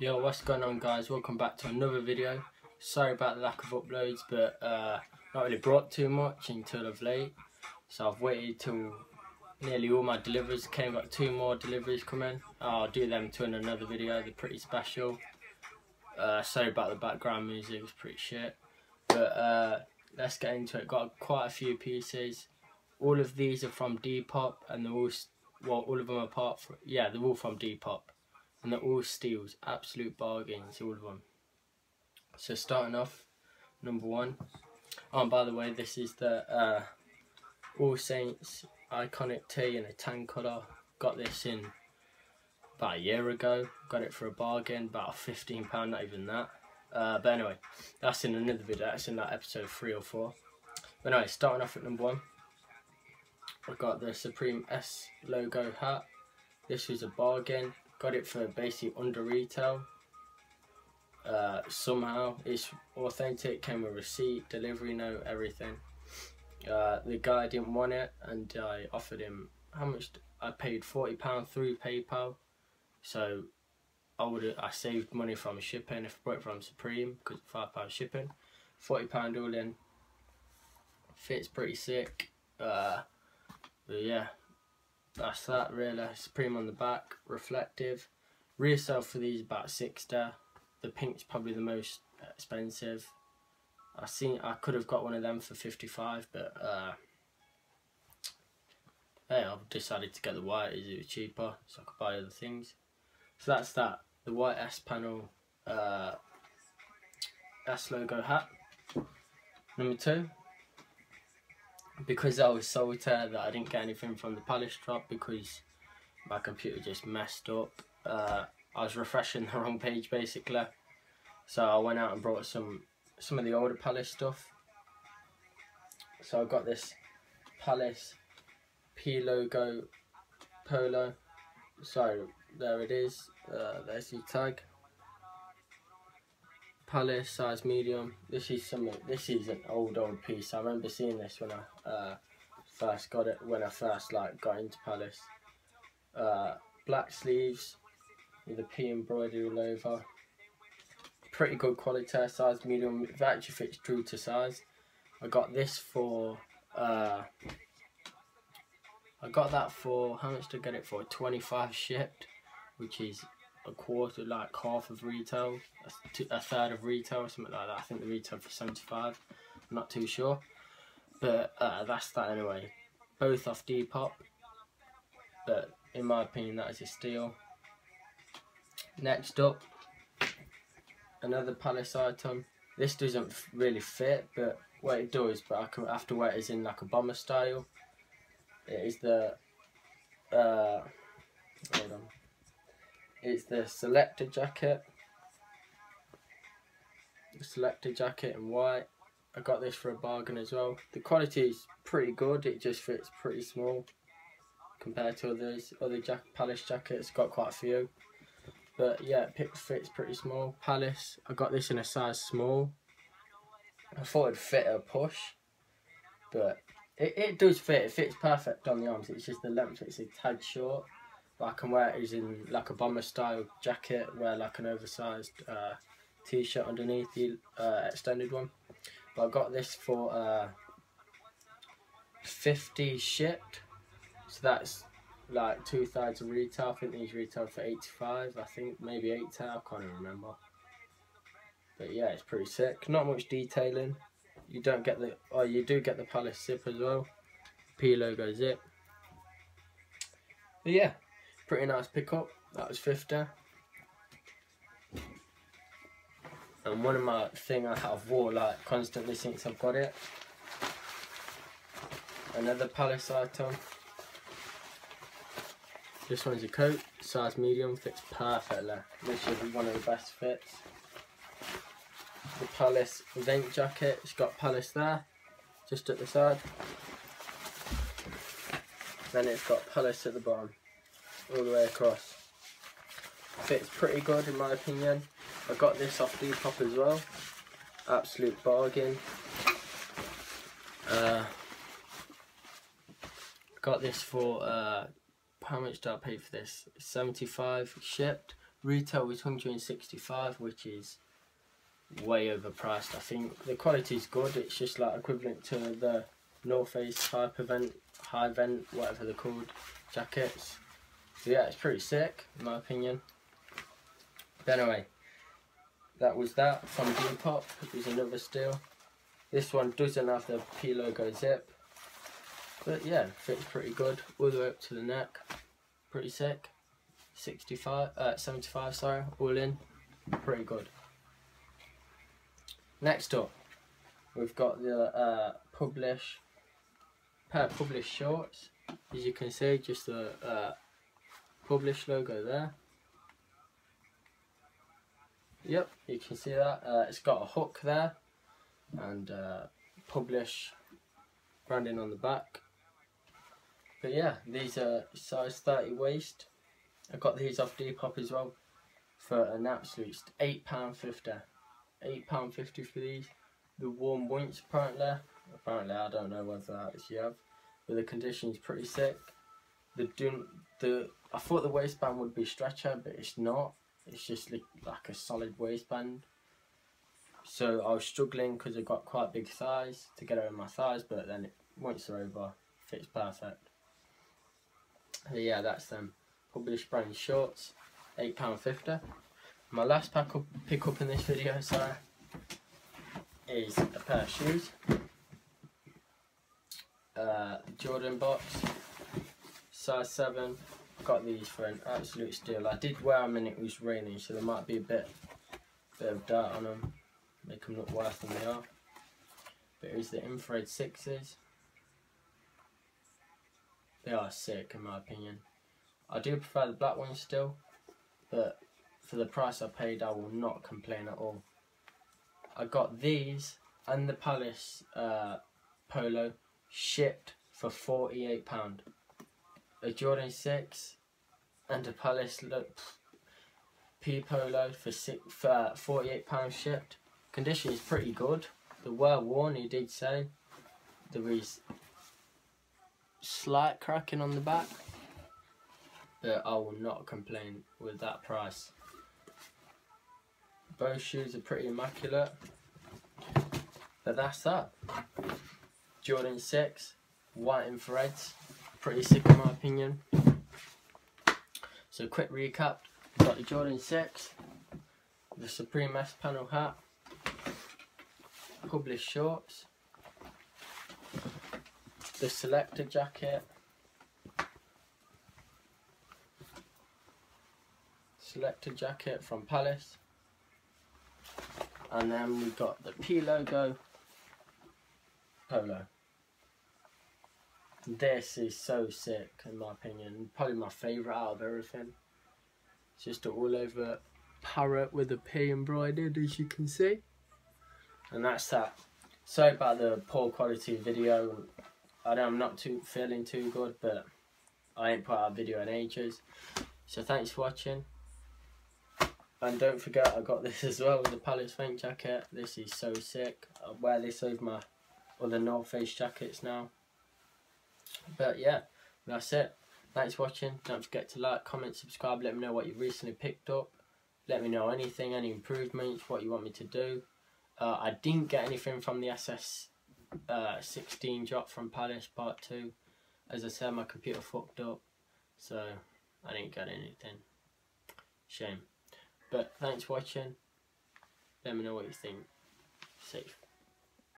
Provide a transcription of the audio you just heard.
Yo, what's going on guys? Welcome back to another video. Sorry about the lack of uploads, but uh, not really brought too much until of late. So I've waited till nearly all my deliveries came. Got two more deliveries coming. I'll do them to in another video. They're pretty special. Uh, sorry about the background music, it's pretty shit. But uh, let's get into it. Got quite a few pieces. All of these are from Depop, and they're all well, all of them apart from yeah, they're all from Depop and they're all steals, absolute bargains, all of them. So starting off, number one. Oh, and by the way, this is the uh, All Saints iconic tee in a tan colour. Got this in about a year ago. Got it for a bargain, about fifteen pound, not even that. Uh, but anyway, that's in another video. That's in that episode three or four. But anyway, starting off at number one. I got the Supreme S logo hat. This was a bargain. Got it for basically under retail. Uh, somehow it's authentic, came with receipt, delivery note, everything. Uh, the guy didn't want it, and I offered him how much? I paid forty pound through PayPal, so I would I saved money from shipping if I bought it from Supreme because five pound shipping, forty pound all in. Fits pretty sick. Uh, but yeah, that's that really. Supreme on the back, reflective. Rear sale for these about six there. The pink's probably the most expensive. I seen I could have got one of them for 55 but uh, hey I've decided to get the white Is it cheaper so I could buy other things. So that's that. The white S panel uh, S logo hat. Number two, because I was so tired that I didn't get anything from the Palace drop because my computer just messed up. Uh, I was refreshing the wrong page basically. So I went out and brought some some of the older Palace stuff. So I got this Palace P logo polo. So there it is. Uh, there's the tag. Palace size medium. This is some. This is an old old piece. I remember seeing this when I uh, first got it. When I first like got into Palace. Uh, black sleeves with a P embroidery all over. Pretty good quality size medium. It actually fits true to size. I got this for. Uh, I got that for how much did I get it for? Twenty five shipped, which is a quarter, like half of retail, a, a third of retail, or something like that. I think the retail for 75, I'm not too sure. But uh, that's that anyway. Both off Depop, but in my opinion, that is a steal. Next up, another Palace item. This doesn't really fit, but what it does, but I can to wear it is in like a bomber style. It is the, uh, hold on it's the selector jacket. The selector jacket in white. I got this for a bargain as well. The quality is pretty good. It just fits pretty small compared to others. Other jack Palace jackets got quite a few. But yeah, it fits pretty small. Palace, I got this in a size small. I thought it'd fit a push, but it, it does fit. It fits perfect on the arms. It's just the length. It's a tad short. I can wear it in like a bomber style jacket, wear like an oversized uh, t-shirt underneath the uh, extended one. But I got this for uh, 50 shipped, so that's like two thirds of retail. I think these retail for 85. I think maybe 80. I can't even remember. But yeah, it's pretty sick. Not much detailing. You don't get the oh, you do get the Palace zip as well. P logo zip. But yeah, Pretty nice pickup. That was 50. And one of my thing I have wore like constantly since I've got it. Another Palace item. This one's a coat, size medium, fits perfectly. This should be one of the best fits. The Palace vent jacket, it's got Palace there, just at the side. Then it's got Palace at the bottom all the way across. Fits pretty good in my opinion. I got this off Depop as well. Absolute bargain. Uh, got this for, uh, how much did I pay for this? 75 shipped. Retail was 165, which is way overpriced. I think the quality is good. It's just like equivalent to the North Face Hyper Vent, HyVent, whatever they're called, jackets. So yeah, it's pretty sick in my opinion. But anyway, that was that from Depop. It was another steal. This one doesn't have the P logo zip. But yeah, fits pretty good. All the way up to the neck. Pretty sick. 65, uh, 75, sorry, all in. Pretty good. Next up, we've got the uh, Publish, pair of Publish shorts. As you can see, just the uh, Publish logo there. Yep, you can see that. Uh, it's got a hook there and uh, Publish branding on the back. But yeah, these are size 30 waist. I got these off Depop as well for an absolute £8.50. £8.50 for these. The warm winch apparently. Apparently, I don't know whether that is you have. But the condition is pretty sick. The the I thought the waistband would be stretcher, but it's not. It's just like a solid waistband. So I was struggling because I got quite big thighs to get over my thighs, but then it, once they're over, fits perfect. But yeah, that's them. Publish brand shorts, £8.50. My last pack up, pick up in this video, sorry, is a pair of shoes. Uh, Jordan box, size 7. Got these for an absolute steal. I did wear them and it was raining, so there might be a bit, bit of dirt on them. Make them look worse than they are. But here's the infrared 6s. They are sick in my opinion. I do prefer the black ones still, but for the price I paid, I will not complain at all. I got these and the Palace uh, Polo shipped for £48. A Jordan 6 and a Palace P Polo for, six, for £48 shipped. Condition is pretty good. The were worn, he did say. There is slight cracking on the back. But I will not complain with that price. Both shoes are pretty immaculate. But that's that. Jordan 6, white infrareds. Pretty sick in my opinion. So quick recap. Got the Jordan 6, the Supreme S panel hat, Publish shorts, the selector jacket, selector jacket from Palace, and then we've got the P logo. Polo. This is so sick in my opinion. Probably my favourite out of everything. It's just all over parrot with a P embroidered as you can see. And that's that. Sorry about the poor quality video. I know I'm not too feeling too good but I ain't put out a video in ages. So thanks for watching. And don't forget, I got this as well, the Palace Vent jacket. This is so sick. I wear this over my other North Face jackets now. But yeah, that's it. Thanks for watching. Don't forget to like, comment, subscribe. Let me know what you recently picked up. Let me know anything, any improvements, what you want me to do. Uh, I didn't get anything from the SS uh, 16 drop from Palace Part 2. As I said, my computer fucked up. So, I didn't get anything. Shame. But thanks for watching. Let me know what you think. Safe.